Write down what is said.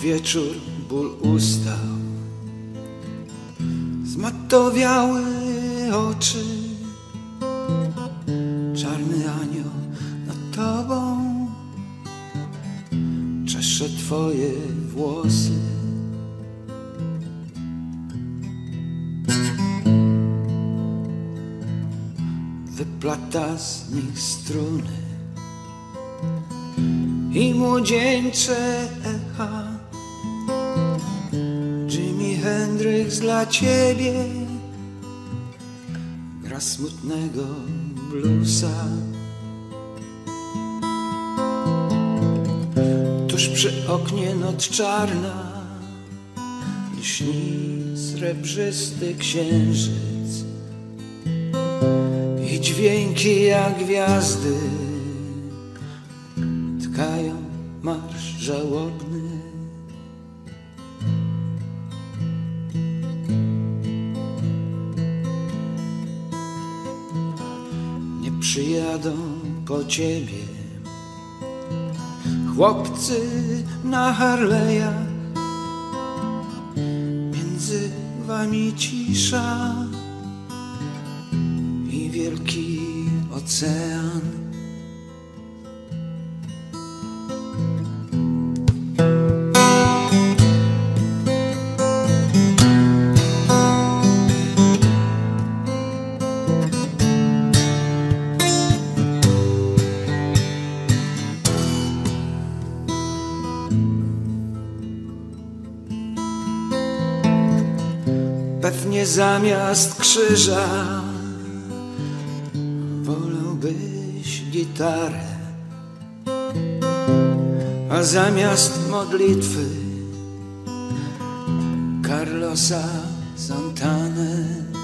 wieczór ból ustał Zmatowiały oczy. Czarny anioł nad tobą. Czesze twoje włosy. Wyplata z nich struny i młodzieńcze echa. Jimi Hendrix dla ciebie gra smutnego bluesa. Tuż przy oknie noc czarna i śni srebrzysty księżyc dźwięki jak gwiazdy tkają marsz żałobny. Nie przyjadą po ciebie chłopcy na Harley'ach, między wami cisza wielki ocean. Pewnie zamiast krzyża wolałbyś gitarę, a zamiast modlitwy Carlosa Santanę.